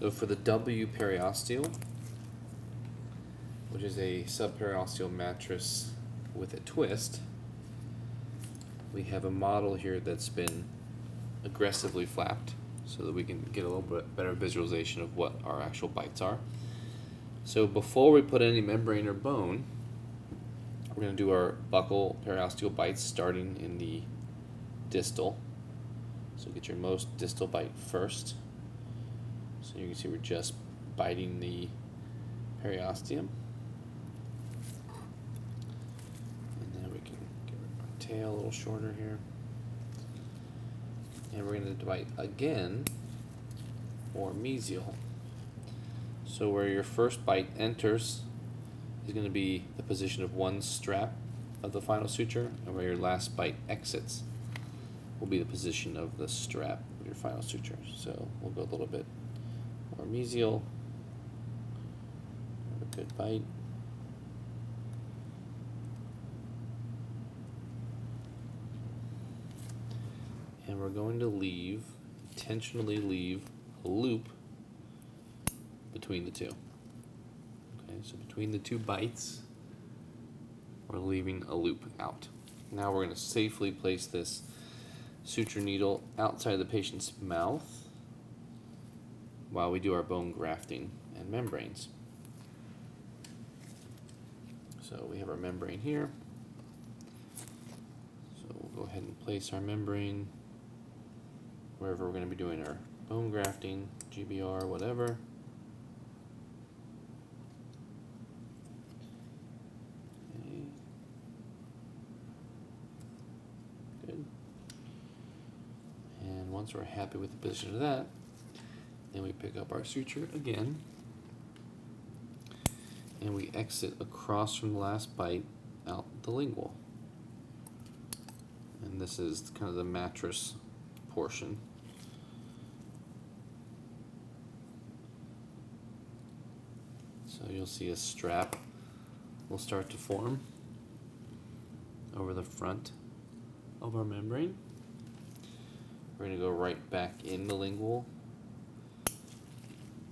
So for the W periosteal, which is a subperiosteal mattress with a twist, we have a model here that's been aggressively flapped so that we can get a little bit better visualization of what our actual bites are. So before we put any membrane or bone, we're going to do our buccal periosteal bites starting in the distal. So get your most distal bite first. So you can see we're just biting the periosteum. And then we can get our tail a little shorter here. And we're going to bite again or mesial. So where your first bite enters is going to be the position of one strap of the final suture, and where your last bite exits will be the position of the strap of your final suture. So we'll go a little bit more mesial. Have a good bite. And we're going to leave, intentionally leave a loop between the two. Okay, so between the two bites, we're leaving a loop out. Now we're going to safely place this suture needle outside of the patient's mouth while we do our bone grafting and membranes. So we have our membrane here. So we'll go ahead and place our membrane wherever we're going to be doing our bone grafting, GBR, whatever. Good. And once we're happy with the position of that, then we pick up our suture again and we exit across from the last bite out the lingual. And this is kind of the mattress portion. So you'll see a strap will start to form over the front of our membrane. We're going to go right back in the lingual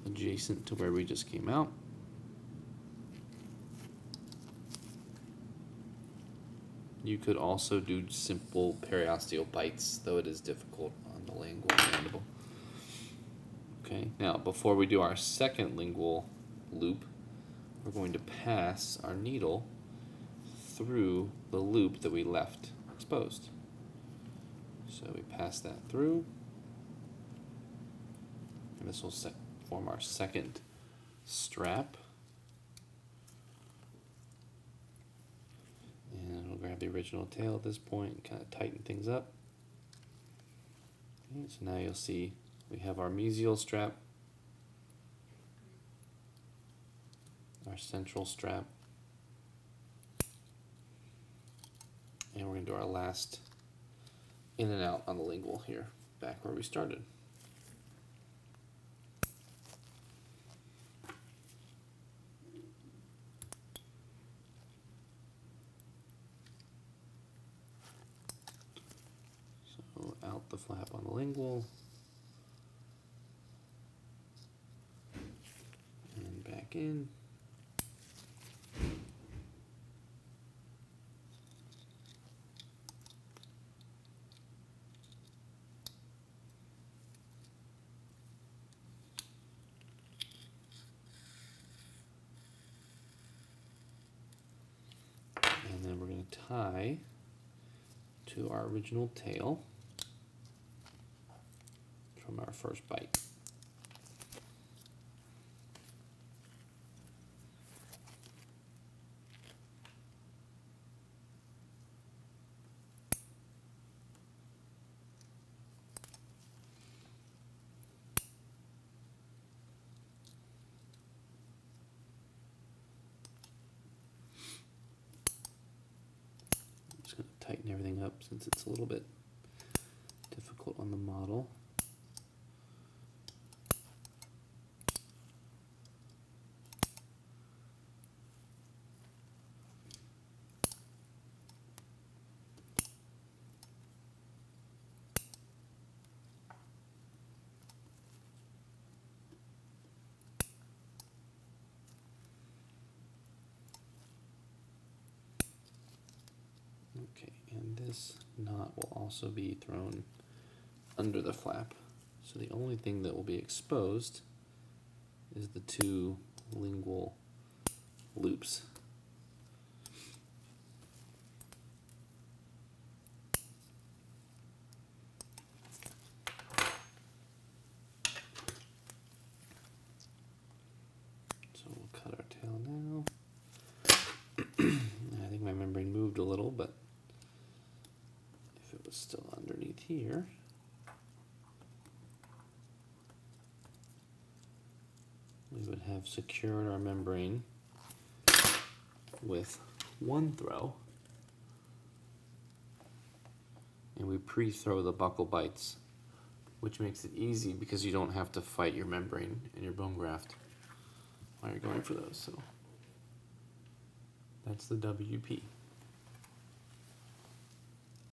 adjacent to where we just came out. You could also do simple periosteal bites, though it is difficult on the lingual mandible. Okay, now before we do our second lingual loop, we're going to pass our needle through the loop that we left exposed. So we pass that through, and this will form our second strap. And we'll grab the original tail at this point and kind of tighten things up. Okay, so now you'll see we have our mesial strap, our central strap, and we're going to do our last in and out on the lingual here, back where we started. So out the flap on the lingual. And back in. And then we're going to tie to our original tail from our first bite. Tighten everything up since it's a little bit difficult on the model. And this knot will also be thrown under the flap. So the only thing that will be exposed is the two lingual loops. So we'll cut our tail now. I think my membrane moved a little, but if it was still underneath here, we would have secured our membrane with one throw. And we pre-throw the buccal bites, which makes it easy because you don't have to fight your membrane and your bone graft while you're going for those. So that's the WP.